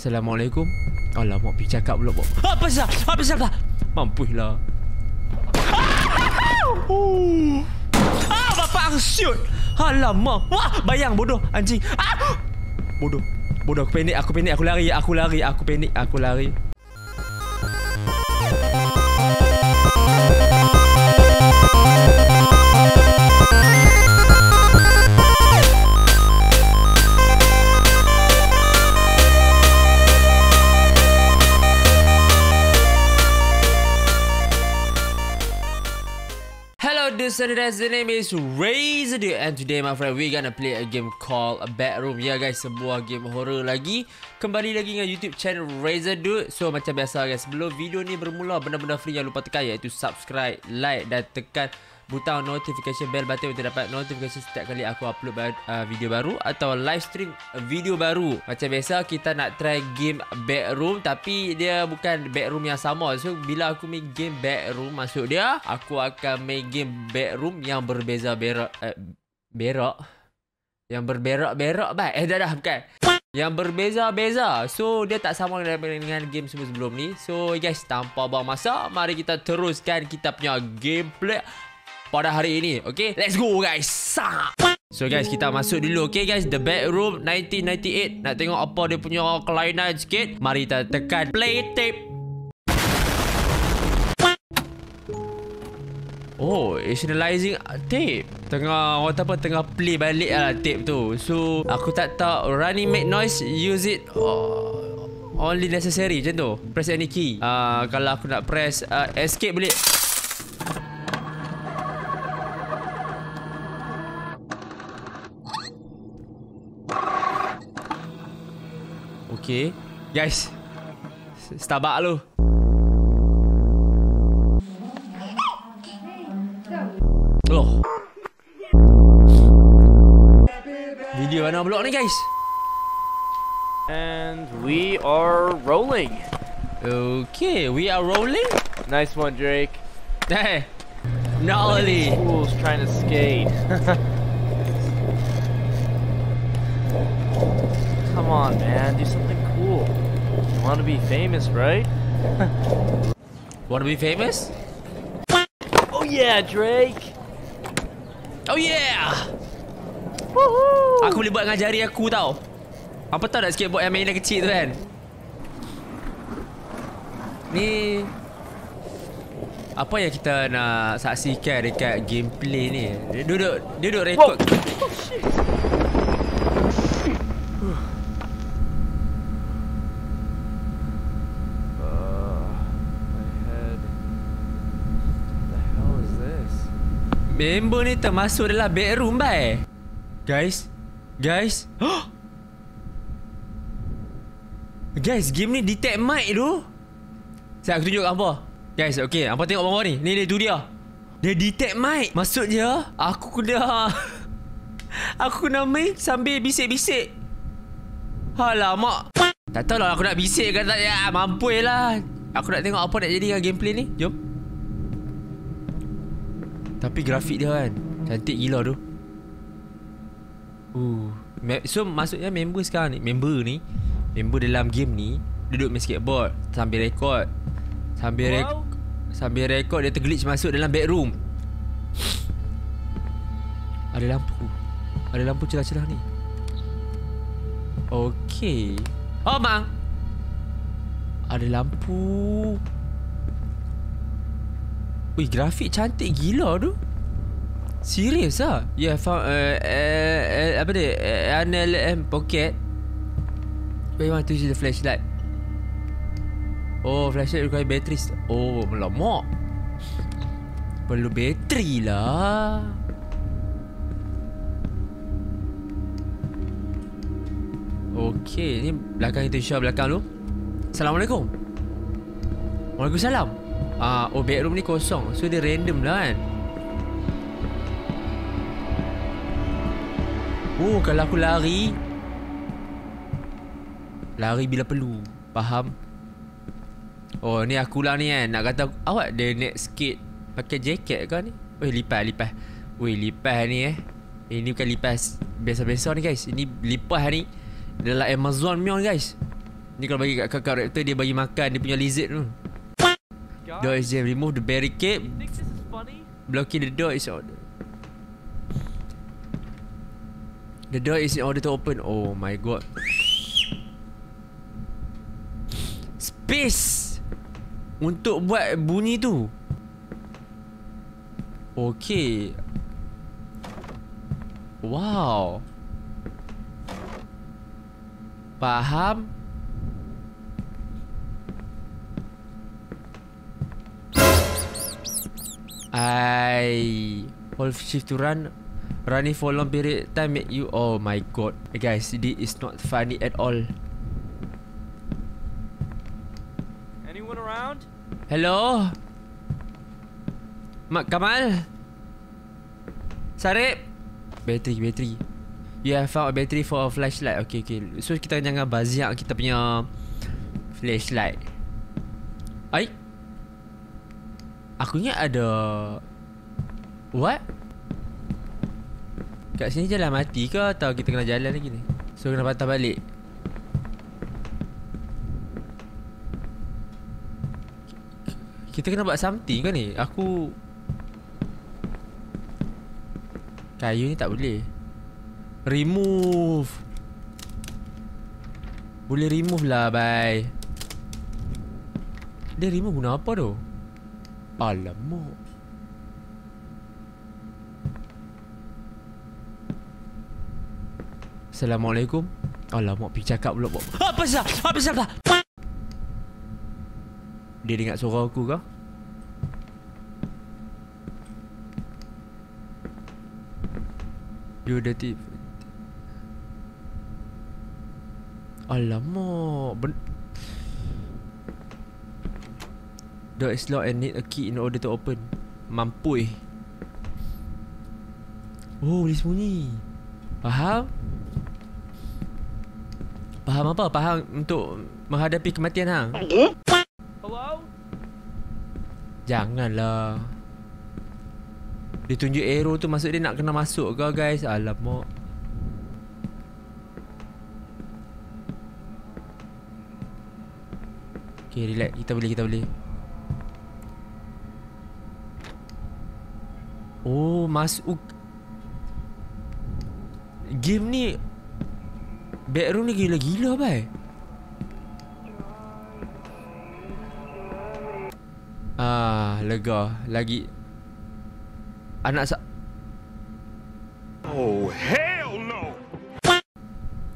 Assalamualaikum. Alamak, pergi cakap pula. Apa sah? Apa sah? Mampus lah. Ah, bapak shoot. Alamak. Wah, bayang bodoh anjing. Ah! Bodoh. Bodoh, aku panik, aku panik, aku lari, aku lari, aku panik, aku lari. And that's the name is Razor and today my friend we gonna play a game called Bedroom. Ya yeah, guys, sebuah game horror lagi. Kembali lagi dengan YouTube channel Razor Dude. So macam biasa guys, sebelum video ni bermula benda-benda free jangan lupa tekan iaitu subscribe, like dan tekan butang notification bell button untuk dapat notification setiap kali aku upload uh, video baru atau live stream video baru. Macam biasa kita nak try game bedroom tapi dia bukan bedroom yang sama. So bila aku main game bedroom masuk dia, aku akan main game bedroom yang berbeza berak eh, berak yang berberak-berak baik. Eh dah dah bukan. Yang berbeza-beza So dia tak sama dengan game sebelum-sebelum ni So guys tanpa buang masa Mari kita teruskan kita punya gameplay pada hari ini. Okay, let's go guys. So guys, kita masuk dulu. Okay guys, The Bedroom 1998. Nak tengok apa dia punya kelainan sikit. Mari kita tekan play tape. Oh, initializing tape. Tengah orang apa tengah play balik lah tape tu. So, aku tak tahu running make noise use it oh, only necessary macam tu. Press any key. Uh, kalau aku nak press uh, escape boleh. Okay Guys Starbucks lu Oh Video mana blok ni guys And we are rolling. Okay, we are rolling Nice one, Drake. Eh, hey Gnarly Fools trying to skate. Come on, man. Do something want to be famous, right? Want to be famous? Oh, yeah, Drake. Oh yeah Woohoo! Aku boleh buat dengan jari aku tau Apa tau nak skateboard yang mainan kecil tu kan Ni Apa yang kita nak saksikan dekat gameplay ni Dia duduk Dia duduk rekod Whoa. Oh, shit. Uh, my head. The hell is this? Member ni termasuk dalam bedroom bai Guys Guys. Guys game ni detect mic tu. Saya aku tunjuk apa? Guys okay Apa tengok bawah ni? Ni dia tu dia. Dia detect mic. Maksudnya Aku kena Aku kena main Sambil bisik-bisik. Alamak. Tak tahu lah aku nak bisik ke tak. Ya mampu lah. Aku nak tengok apa nak jadi dengan gameplay ni. Jom tapi grafik dia kan Cantik gila tu. Uh. So maksudnya member sekarang ni Member ni Member dalam game ni Duduk main skateboard Sambil rekod Sambil rek Wow. Sambil rekod Dia terglitch masuk dalam bedroom. Ada lampu. Ada lampu celah-celah ni. Okay Oh mang. Ada lampu Wih grafik cantik gila tu. Serius Ya yeah, found uh, uh, uh, Apa dia? Uh, NLM pocket. Where you want to use the flashlight? Oh flashlight require batteries Oh melamak. Perlu bateri lah. Okay Ni belakang kita Syah belakang tu. Assalamualaikum. Waalaikumsalam. Ah, uh, oh bedroom ni kosong. So dia random lah kan? Oh kalau aku lari. Lari bila perlu. Faham? Oh ni aku lah ni kan. Nak kata Awak dia naik skate Pakai jaket ke ni? Weh lipas lipas Weh lipas ni eh. Ini bukan lipas Biasa-biasa ni guys. Ini lipas ni Dalam Amazon punya guys. Ni kalau bagi kat kakak raptor dia bagi makan dia punya lizard tu. Door is jammed. Remove the barricade. Blocking the door is order. The door is in order to open. Oh my god. Space untuk buat bunyi tu. Okay. Wow. Faham? I hold shift to run. Running for long period time make you oh my god. Guys, this is not funny at all. Anyone around? Hello? Mak Kamal? Sarip? Bateri, bateri. You have found a battery for a flashlight. Okay, okay. So kita jangan baziak kita punya flashlight. Ai? Aku ada What? Kat sini jalan mati ke atau kita kena jalan lagi ni? So kena patah balik. Kita kena buat something ke ni? Aku Kayu ni tak boleh Remove Boleh remove lah bye Dia remove guna apa tu? Alamak Assalamualaikum Alamak pergi cakap pula Apa sah? Apa sah? Dia dengar suara aku ke? You dirty Alamak ben Door is locked and need a key in order to open. Mampu eh Oh boleh sembunyi. Faham? Faham apa? Faham untuk menghadapi kematian hang? Hello? Janganlah. Dia tunjuk arrow tu Maksud dia nak kena masuk ke guys? Alamak. Okay relax. Kita boleh kita boleh Oh masuk Game ni Backroom ni gila-gila bai Ah, lega. Lagi anak sa Oh, hell no!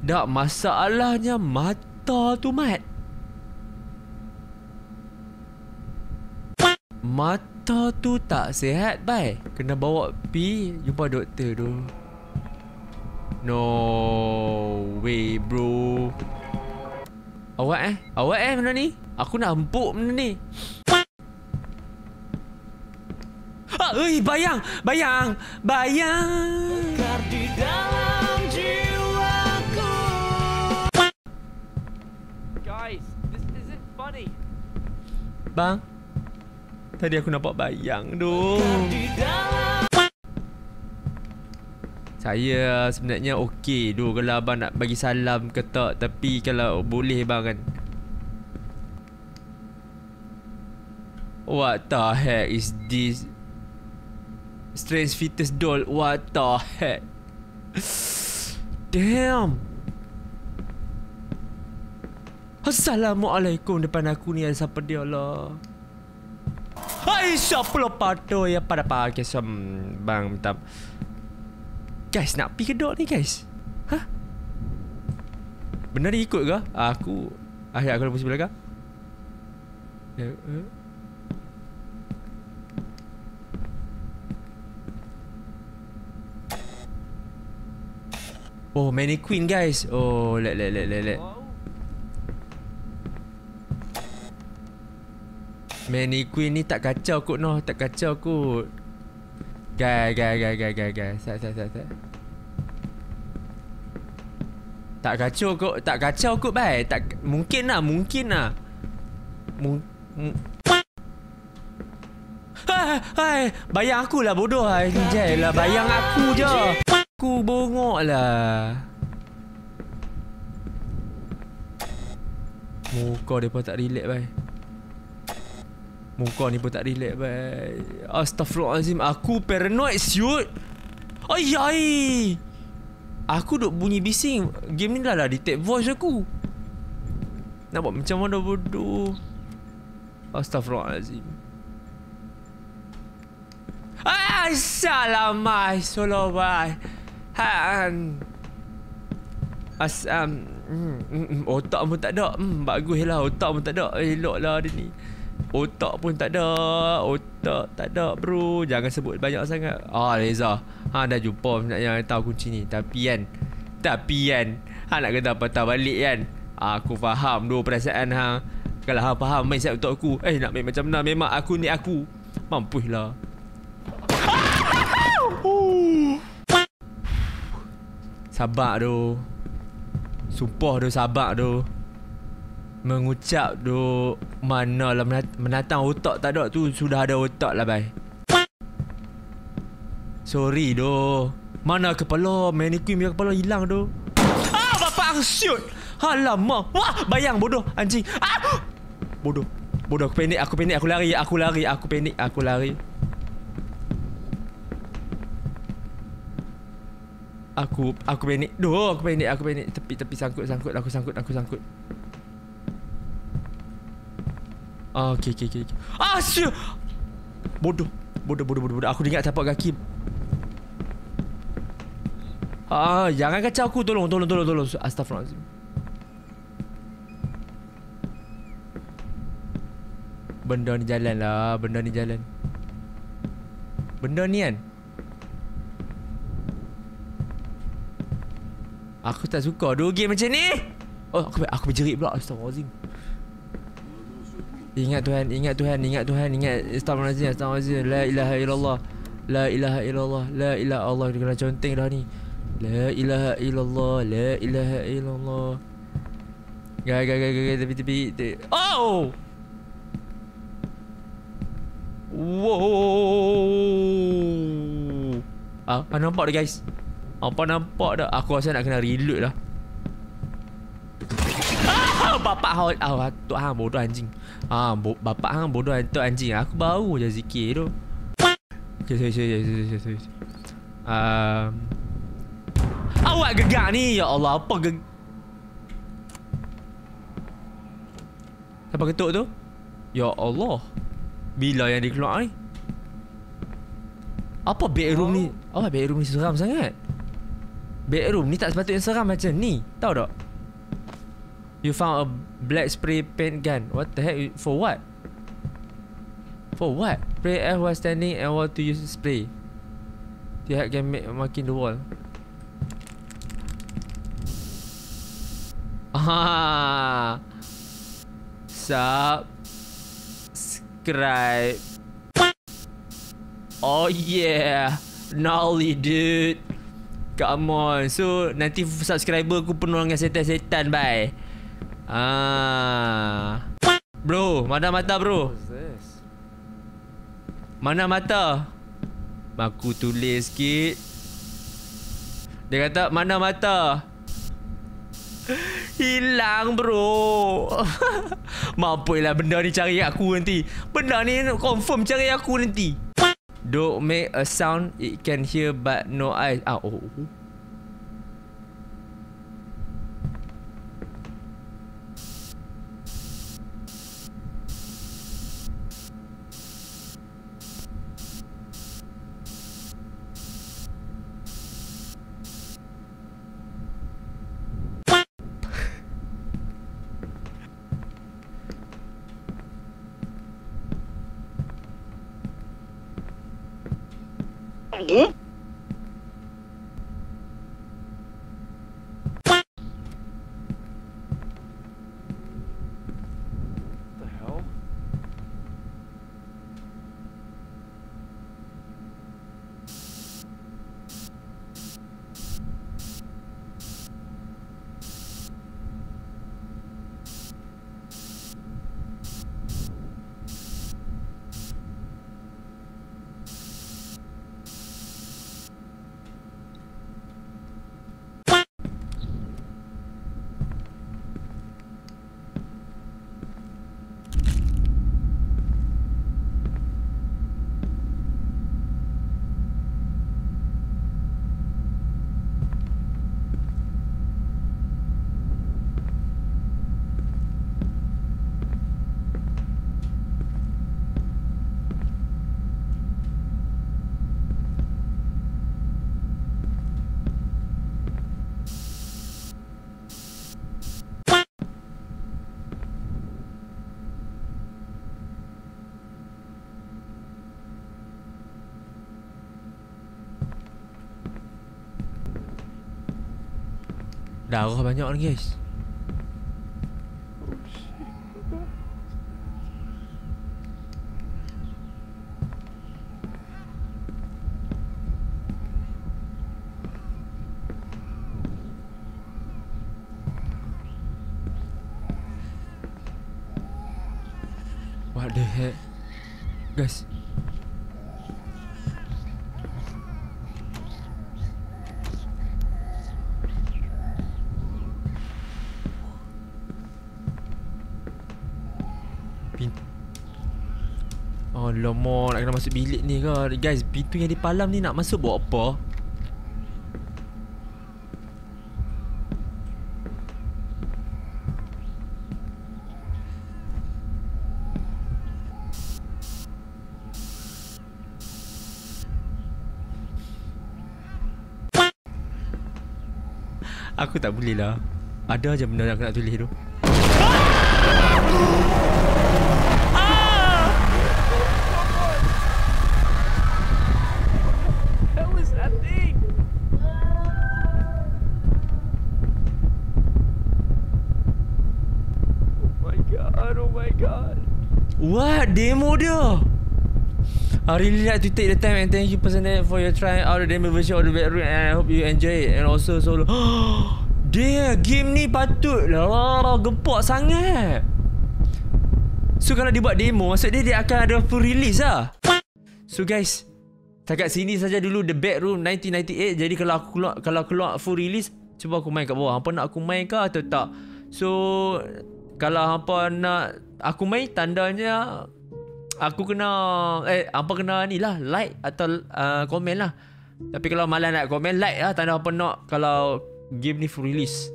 Dak masalahnya mata tu mat. Mata tu tak sihat bai. Kena bawa pi jumpa doktor tu. No way bro. Awak eh? Awak eh benda ni? Aku nak empuk benda ni. Ah, ui, bayang, bayang, bayang. Guys, this isn't funny. Bang, tadi aku nampak bayang tu. Saya sebenarnya okey tu kalau abang nak bagi salam ke tak tapi kalau boleh bang kan. What the heck is this? Strange fetus doll. What the heck? Damn. Assalamualaikum depan aku ni ada siapa dia lah. Hai siapa lo pato ya pada pakai som bang minta. Guys nak pergi kedok ni guys. Hah? Benar dia ikut ke? Aku Ayah aku lampu sebelah kau. Ya, eh. Oh, mannequin guys. Oh, let let let let let. Hello? Mannequin ni tak kacau kot noh, tak kacau kot. Guys, guys, guys, guys, guys, guys. Sat, sat, sat, sat. Tak kacau kot, tak kacau kot bai. Tak mungkin lah, mungkin lah. Mung. Hai, hai, bayang aku lah bodoh lah. Anjay lah, bayang aku je. Aku bongok lah. Muka dia tak relax bai. Muka ni pun tak relax bai. Astaghfirullahalazim, aku paranoid siut. Ai ai. Aku duk bunyi bising. Game ni dah lah detect voice aku. Nak buat macam mana bodoh. Astaghfirullahalazim. Ah, salamai solo bai. Han. Asam mm, mm, mm, Otak pun tak ada mm, Bagus lah Otak pun tak ada Elok lah dia ni Otak pun tak ada. Otak tak ada bro. Jangan sebut banyak sangat. Ah Reza. Ha dah jumpa sebenarnya yang tahu kunci ni. Tapi kan. Tapi kan. Ha nak kata patah balik kan. Aku faham dua perasaan ha. Kalau ha faham mindset untuk aku Eh nak main macam mana? Memang aku ni aku. Mampus lah. Sabar tu Sumpah tu sabar tu Mengucap tu Mana lah menatang otak tak ada tu Sudah ada otak lah bay Sorry tu Mana kepala Mannequin punya kepala hilang tu Ah bapak aku shoot Alamak Wah bayang bodoh anjing ah! Bodoh Bodoh aku panik aku panik aku lari aku lari aku panik aku lari Aku aku panik. Doh, aku panik, aku panik. Tepi tepi sangkut sangkut aku sangkut aku sangkut. Ah, okey okey okey. Ah, syu. Bodoh. Bodoh bodoh bodoh bodoh. Aku ingat tapak kaki. Ah, jangan kacau aku. Tolong tolong tolong tolong. Astagfirullahalazim. Benda ni jalan lah Benda ni jalan Benda ni kan Aku tak suka dua game macam ni. Oh, aku aku berjerit pula. Astagfirullahalazim. Ingat Tuhan, ingat Tuhan, ingat Tuhan, ingat Astagfirullahalazim, Astagfirullahalazim. La ilaha illallah. La ilaha illallah. La ilaha Allah. Kena conteng dah ni. La ilaha illallah. La ilaha illallah. Gaya, gaya, gaya, gaya, tepi, tepi, tepi. Oh! Wow! Ah, ah nampak dah guys. Apa nampak dah? Aku rasa nak kena reload lah. Bapak hang ah, tok hang bodoh anjing. Ah, bo, bapak hang bodoh tok anjing. Aku baru je zikir tu. Okey, sorry, sorry, sorry, sorry, sorry. Um, awak gegak ni. Ya Allah, apa geg... Siapa ketuk tu? Ya Allah. Bila yang dia keluar ni? Apa bedroom oh. ni? Apa bedroom ni seram sangat? Bedroom ni tak sepatutnya seram macam ni Tahu tak? You found a black spray paint gun. What the heck? For what? For what? Spray air while standing and want to use spray. To help can make marking the wall. Ah, Subscribe. Oh yeah. Gnarly dude. Come on. So nanti subscriber aku penuh dengan setan-setan bye Ah, Bro Mana mata bro. Mana mata. Aku tulis sikit. Dia kata Mana mata. Hilang bro. Mampulah benda ni cari aku nanti. Benda ni confirm cari aku nanti. Don't make a sound it can hear but no eyes. Ah, oh. Lagi Darah banyak ni guys. What the heck? Guys. Lama nak kena masuk bilik ni ke? Guys pintu yang di palam ni nak masuk buat apa? Aku tak boleh lah. Ada je benda yang aku nak tulis tu god, oh my god. What? Demo dia? I really like to take the time and thank you personally for your trying out the demo version of the bedroom and I hope you enjoy it and also solo. Dia game ni patut lah gempak sangat. So kalau dia buat demo maksud dia dia akan ada full release lah. So guys, Takat sini saja dulu The Bedroom 1998 Jadi kalau aku keluar Kalau keluar full release Cuba aku main kat bawah Hampa nak aku main ke atau tak So Kalau hampa nak Aku main tandanya Aku kena Eh hampa kena ni lah Like atau uh, komen lah Tapi kalau malah nak komen Like lah tanda hampa nak Kalau Game ni full release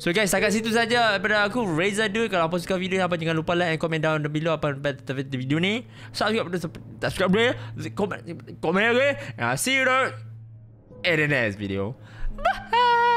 So guys, setakat situ saja daripada aku Reza Dul. Kalau apa suka video ni apa jangan lupa like and comment down below apa apa video ni. Subscribe subscribe dia. Komen komen lagi. And I'll see you in the next video. Bye.